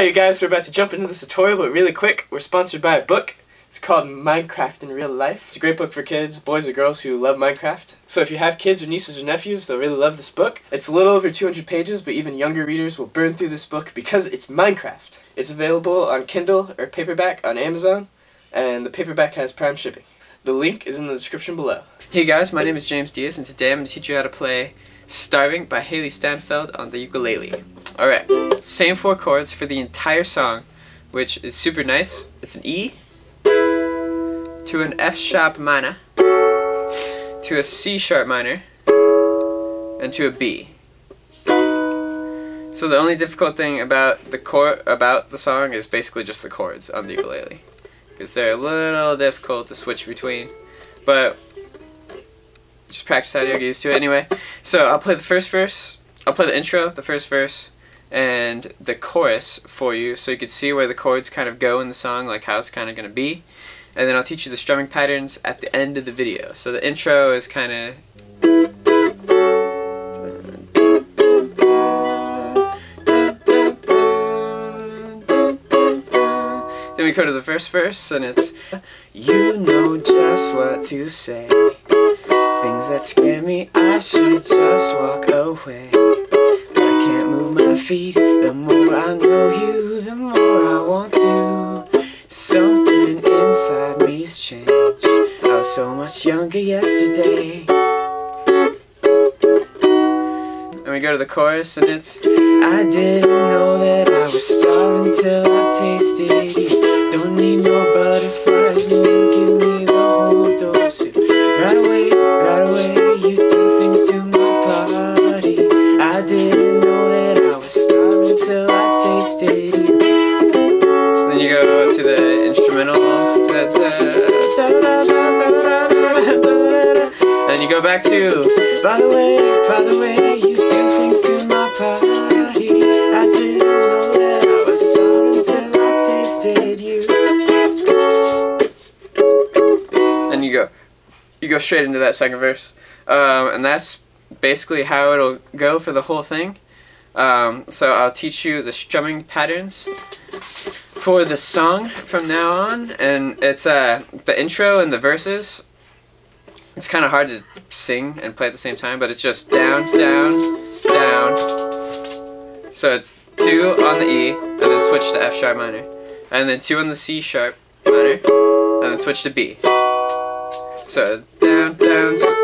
Alright you guys, we're about to jump into this tutorial, but really quick, we're sponsored by a book. It's called Minecraft in Real Life. It's a great book for kids, boys or girls who love Minecraft. So if you have kids or nieces or nephews, they'll really love this book. It's a little over 200 pages, but even younger readers will burn through this book because it's Minecraft. It's available on Kindle or paperback on Amazon, and the paperback has prime shipping. The link is in the description below. Hey guys, my name is James Diaz, and today I'm going to teach you how to play Starving by Hailee Steinfeld on the ukulele. Alright, same four chords for the entire song, which is super nice. It's an E, to an F sharp minor, to a C sharp minor, and to a B. So the only difficult thing about the chord about the song is basically just the chords on the ukulele, because they're a little difficult to switch between. But just practice how get used to it anyway. So I'll play the first verse. I'll play the intro, the first verse, and the chorus for you so you can see where the chords kind of go in the song, like how it's kind of going to be. And then I'll teach you the strumming patterns at the end of the video. So the intro is kind of... Then we go to the first verse and it's You know just what to say Things that scare me I should just walk away I can't my feet. The more I know you, the more I want to. Something inside me's changed. I was so much younger yesterday. And we go to the chorus and it's I didn't know that I was starving till I tasted. Don't need no butterflies to the instrumental. Then you go back to By the way, by the way, you do things to my body. I didn't know that I was starving till I tasted you. Then you go, you go straight into that second verse, um, and that's basically how it'll go for the whole thing. Um, so I'll teach you the strumming patterns for the song from now on, and it's uh, the intro and the verses. It's kind of hard to sing and play at the same time, but it's just down, down, down. So it's two on the E, and then switch to F sharp minor, and then two on the C sharp minor, and then switch to B. So down, down, down,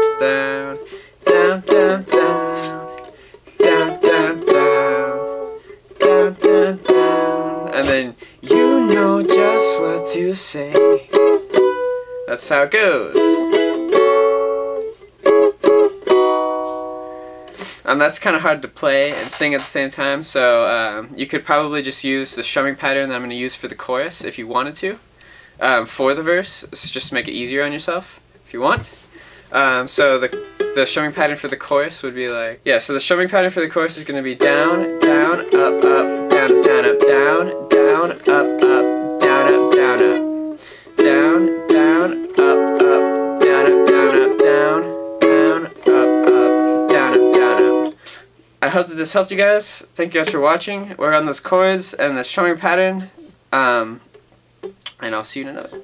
and then you know just what to say. That's how it goes. And that's kind of hard to play and sing at the same time, so um, you could probably just use the strumming pattern that I'm going to use for the chorus if you wanted to. Um, for the verse, just to make it easier on yourself if you want. Um, so the, the strumming pattern for the chorus would be like, yeah, so the strumming pattern for the chorus is going to be down, down, up, up, down, down, up, up, down, up, down, up, down, down, up, up, down, up, down, up, down, down, up, up, down, up, down, up. I hope that this helped you guys. Thank you guys for watching. We're on those chords and the strumming pattern. Um, and I'll see you in another.